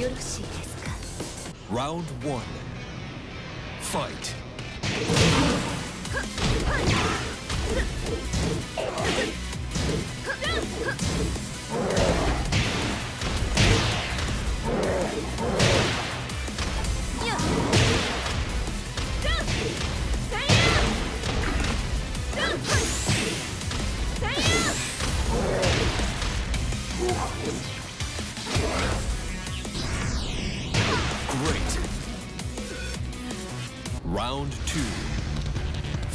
よろしいですか Round 1 Fight. Great.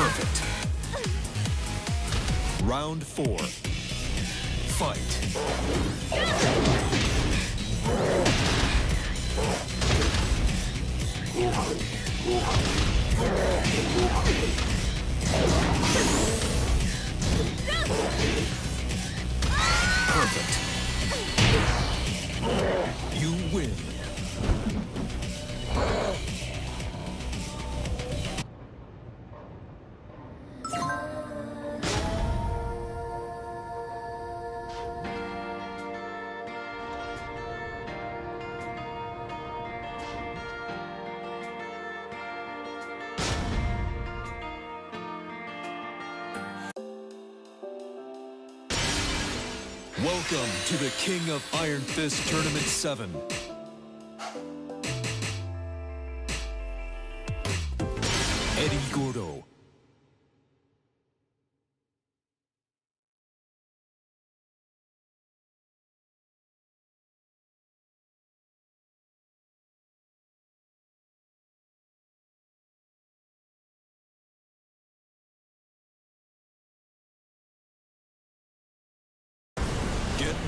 Perfect. Round four. Fight. Welcome to the King of Iron Fist Tournament 7. Eddy Gordo.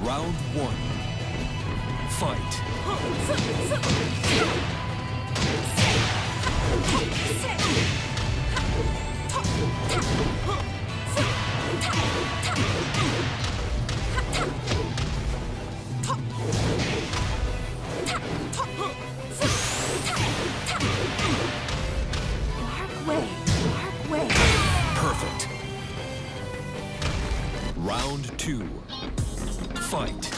Round one. Fight. Round two. Fight.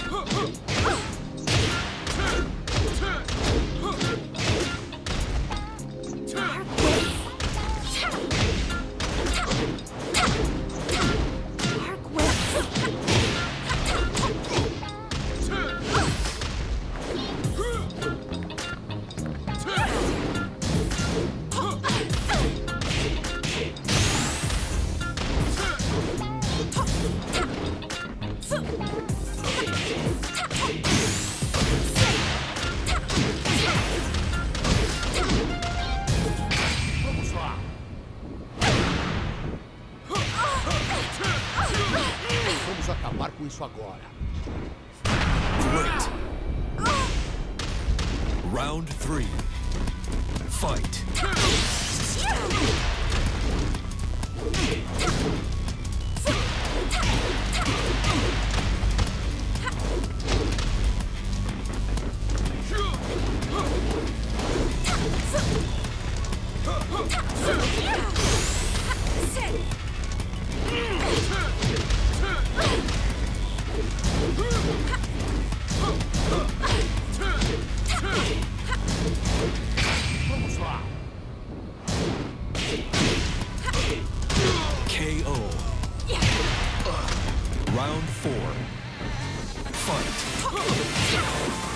Vamos acabar com isso agora. Great. Round three. Fight. Round four. Fight.